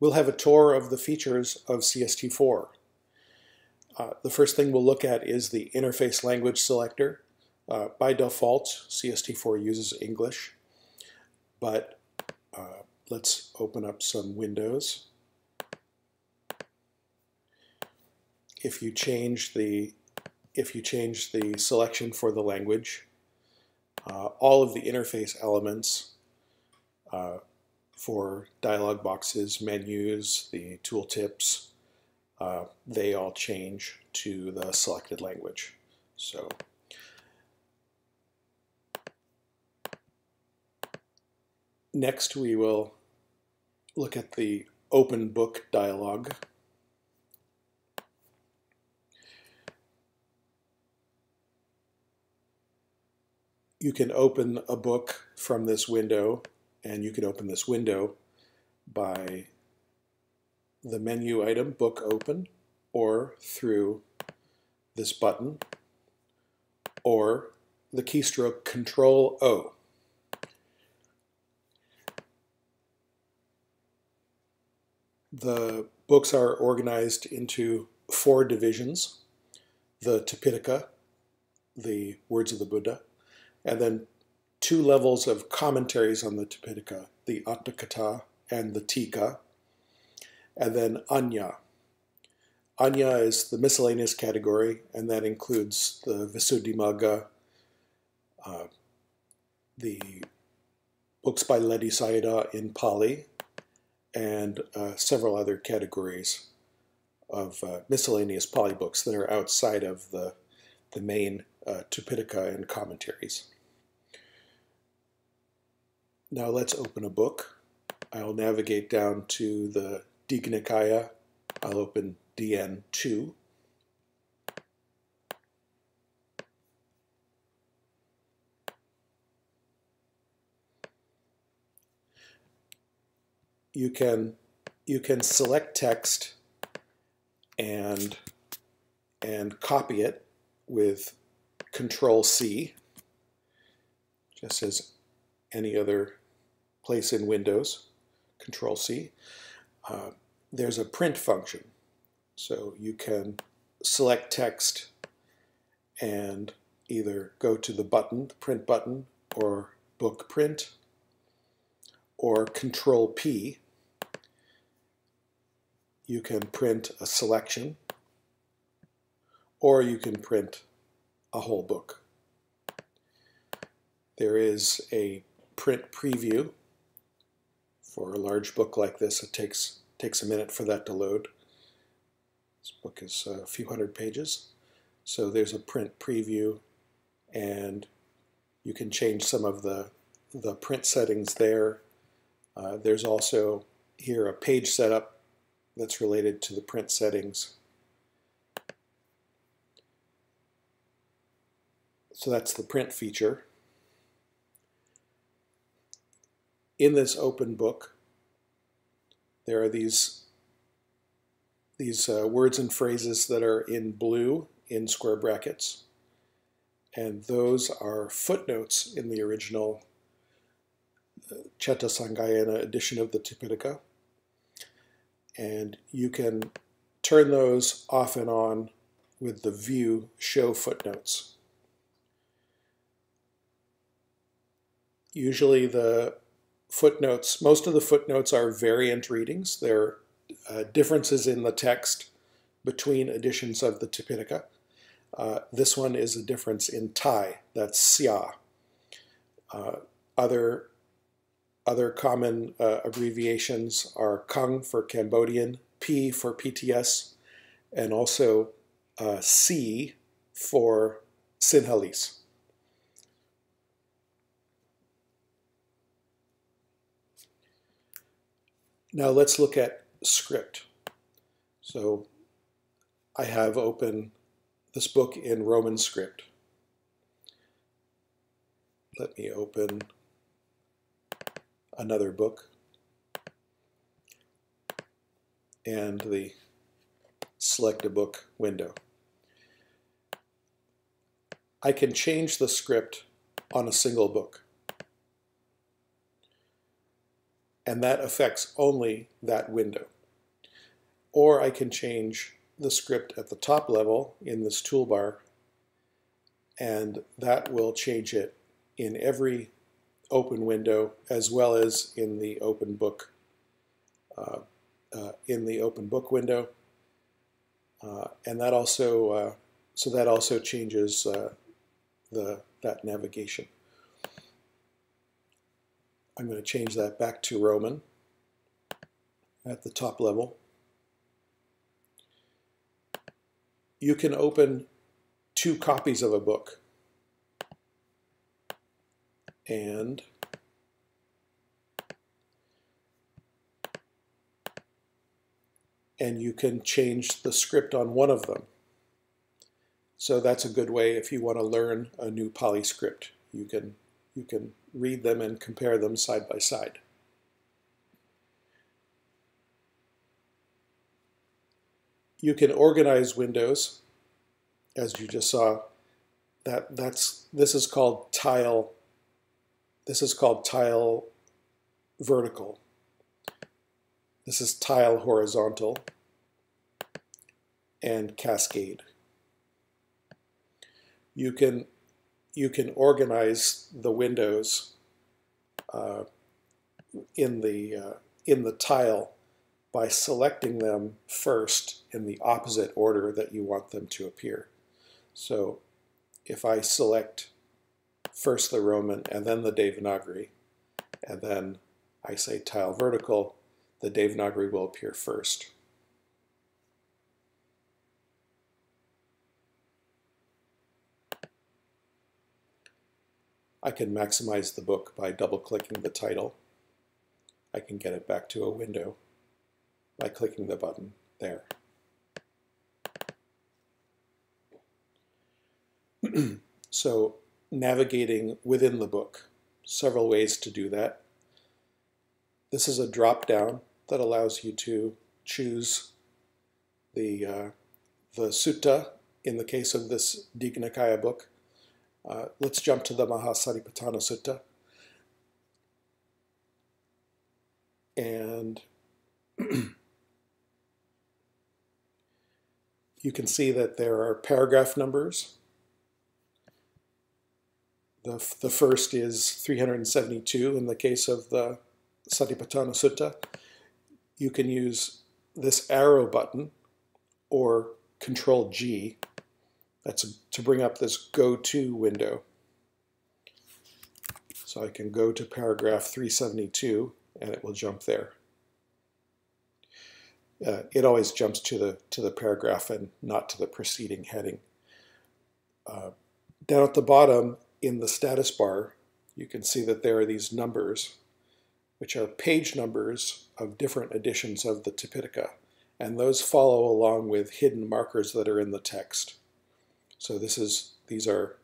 we'll have a tour of the features of CST4. Uh, the first thing we'll look at is the interface language selector. Uh, by default, CST4 uses English, but uh, let's open up some windows. If you change the if you change the selection for the language, uh, all of the interface elements uh, for dialog boxes, menus, the tooltips, uh, they all change to the selected language. So next we will look at the open book dialog. You can open a book from this window and you can open this window by the menu item book open or through this button or the keystroke control O. The books are organized into four divisions, the Tipitaka, the words of the Buddha, and then two levels of commentaries on the Tipitaka, the Atthakatha and the Tika, and then Anya. Anya is the miscellaneous category, and that includes the Visuddhimagga, uh, the books by Ledi Sayadaw in Pali, and uh, several other categories of uh, miscellaneous Pali books that are outside of the, the main uh, Tipitaka and commentaries. Now let's open a book. I'll navigate down to the Nikaya. I'll open DN2. You can you can select text and and copy it with Control C, just as any other place in Windows, Control C. Uh, there's a print function. So you can select text and either go to the button, the print button, or book print, or Control P. You can print a selection, or you can print a whole book. There is a print preview. For a large book like this, it takes, takes a minute for that to load. This book is a few hundred pages. So there's a print preview, and you can change some of the, the print settings there. Uh, there's also here a page setup that's related to the print settings. So that's the print feature. In this open book, there are these, these uh, words and phrases that are in blue in square brackets. And those are footnotes in the original uh, Chattha Sangayana edition of the Tipitaka. And you can turn those off and on with the view show footnotes. Usually the footnotes, most of the footnotes are variant readings. They're uh, differences in the text between editions of the Tipitaka. Uh, this one is a difference in Thai, that's Sia. Uh, other, other common uh, abbreviations are Kang for Cambodian, P for PTS, and also uh, C for Sinhalese. Now let's look at script. So I have open this book in Roman script. Let me open another book and the select a book window. I can change the script on a single book. And that affects only that window. Or I can change the script at the top level in this toolbar, and that will change it in every open window as well as in the open book uh, uh, in the open book window. Uh, and that also uh, so that also changes uh, the that navigation. I'm going to change that back to Roman at the top level. You can open two copies of a book and and you can change the script on one of them. So that's a good way if you want to learn a new Pali script. You can, you can read them and compare them side by side. You can organize windows, as you just saw. That, that's, this is called tile, this is called tile vertical. This is tile horizontal and cascade. You can you can organize the windows uh, in the uh, in the tile by selecting them first in the opposite order that you want them to appear. So if I select first the Roman and then the Devanagari, and then I say tile vertical, the Devanagari will appear first. I can maximize the book by double-clicking the title. I can get it back to a window by clicking the button there. so navigating within the book, several ways to do that. This is a drop-down that allows you to choose the, uh, the sutta in the case of this Digha book. Uh, let's jump to the Mahasatipatthana Sutta. And you can see that there are paragraph numbers. The, the first is 372 in the case of the Satipatthana Sutta you can use this arrow button or Control G. That's to bring up this Go To window. So I can go to paragraph 372 and it will jump there. Uh, it always jumps to the to the paragraph and not to the preceding heading. Uh, down at the bottom in the status bar, you can see that there are these numbers which are page numbers of different editions of the Tipitaka, and those follow along with hidden markers that are in the text. So this is these are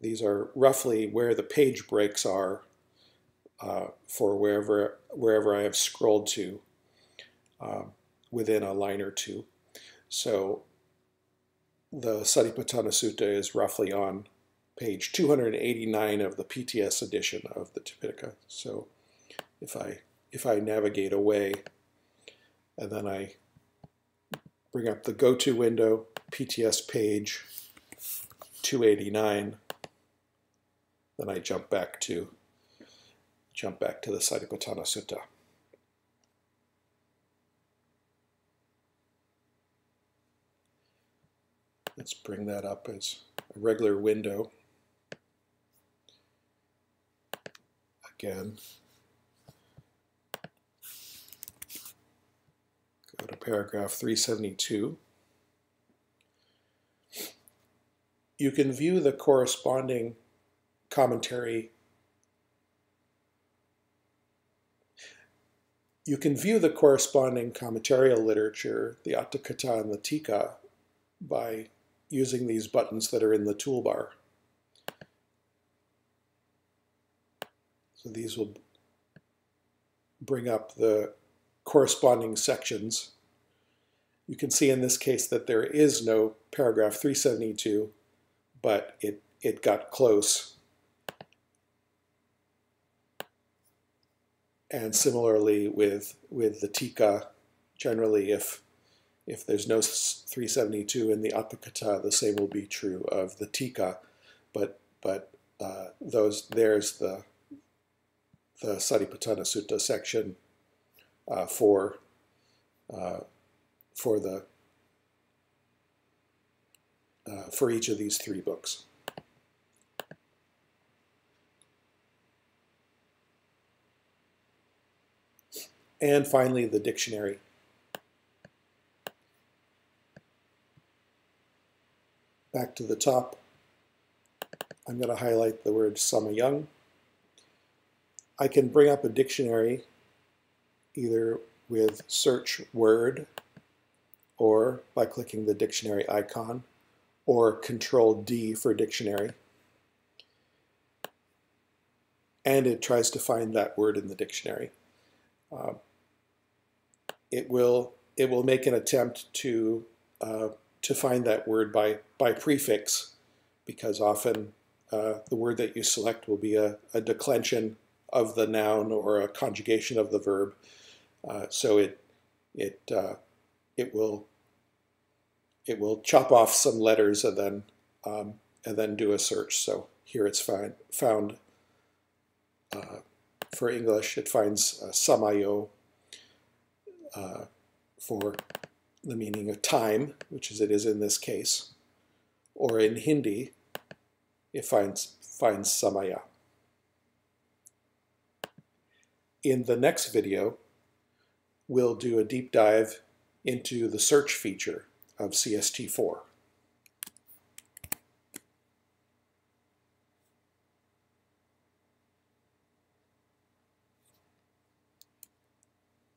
these are roughly where the page breaks are uh, for wherever wherever I have scrolled to uh, within a line or two. So the Satipatthana Sutta is roughly on page 289 of the PTS edition of the Tipitaka. So if I if I navigate away and then I bring up the go-to window, PTS page 289, then I jump back to jump back to the Satipatthana Sutta. Let's bring that up as a regular window. Again, Go to paragraph 372. You can view the corresponding commentary. You can view the corresponding commentarial literature, the Atthakatha and the Tika, by using these buttons that are in the toolbar. So these will bring up the corresponding sections. You can see in this case that there is no paragraph 372, but it, it got close. and similarly with with the tika, generally if if there's no 372 in the Atthakatha, the same will be true of the tika, but but uh, those there's the the Satipatthana Sutta section uh, for uh, for the uh, for each of these three books. And finally, the dictionary. Back to the top, I'm going to highlight the word samayang. I can bring up a dictionary either with search word or by clicking the dictionary icon or control D for dictionary. And it tries to find that word in the dictionary. Uh, it will it will make an attempt to uh, to find that word by by prefix because often uh, the word that you select will be a, a, declension of the noun or a conjugation of the verb. Uh, so it it uh, it will it will chop off some letters and then um, and then do a search. So here it's find, found uh, for English. It finds uh, samayo uh, for the meaning of time, which is it is in this case, or in Hindi, it finds finds samaya. In the next video, we'll do a deep dive into the search feature of CST4.